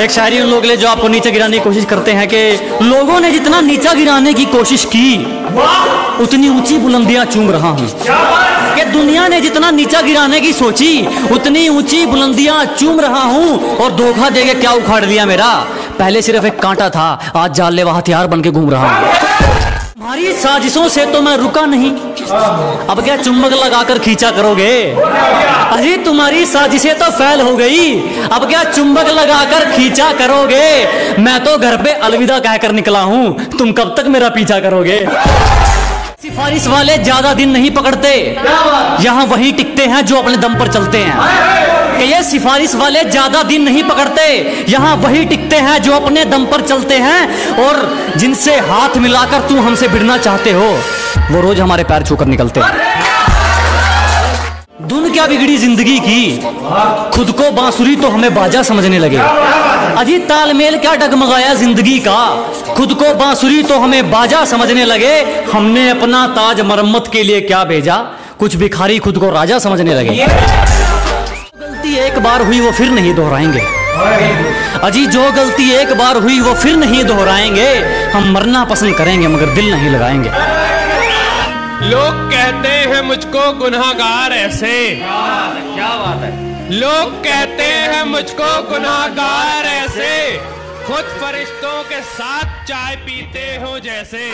एक शायरी उन लोग ले जो आपको नीचे गिराने की कोशिश करते हैं कि लोगों ने जितना नीचा गिराने की कोशिश की, उतनी ऊँची बुलंदियाँ चूम रहा हूँ। कि दुनिया ने जितना नीचा गिराने की सोची, उतनी ऊँची बुलंदियाँ चूम रहा हूँ और धोखा दे के क्या उखाड़ दिया मेरा? पहले सिर्फ़ एक कांटा था, आज जानलेवा हथियार बन के घूम रहा हूँ। तुम्हारी साजिशों से तो मैं रुका नहीं। अब क्या चुंबक लगाकर खींचा करोगे? अरे, तुम्हारी साजिशें तो फैल हो गई। अब क्या चुंबक लगाकर खींचा करोगे? मैं तो घर पे अलविदा कहकर निकला हूँ। तुम कब तक मेरा पीछा करोगे? सिफारिश वाले ज़्यादा दिन नहीं पकड़ते। यहाँ वही टिकते हैं जो अपने दम पर चलते हैं। कि ये सिफारिश वाले ज़्यादा दिन नहीं पकड़ते। यहाँ वही टिकते हैं जो अपने दम पर चलते हैं और जिनसे हाथ मिलाकर तुम हमसे भिड़ना चाहते हो, वो रोज हमारे पैर छूकर निकलते हैं। धुन क्या बिगड़ी ज़िंदगी की? खुद को बांसुरी तो हमें बाजा समझने लगे। अजी तालमेल क्या डगमगाया ज़िंदगी का? खुद को बांसुरी तो हमें बाजा समझने लगे। हमने अपना ताज मरम्मत के लिए क्या भेजा? कुछ भिखारी खुद को राजा समझने लगे। एक बार हुई, वो फिर नहीं दोहराएँगे। अजी, जो गलती एक बार हुई, वो फिर नहीं दोहराएँगे। हम मरना पसंद करेंगे, मगर दिल नहीं लगाएँगे। लोग कहते हैं मुझको गुनाहगार ऐसे। क्या बात है लोग कहते हैं मुझको गुनाहगार ऐसे। खुद फरिश्तों के साथ चाय पीते हो जैसे।